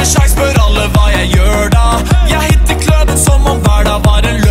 med spør alle hva jeg gjør da. Jeg hitter kløben som om hverdag var en løsning